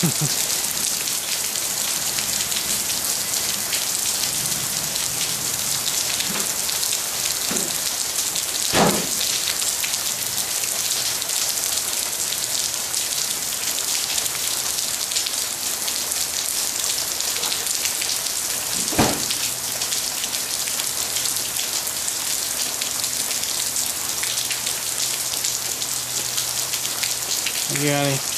Ha ha ha. You got it.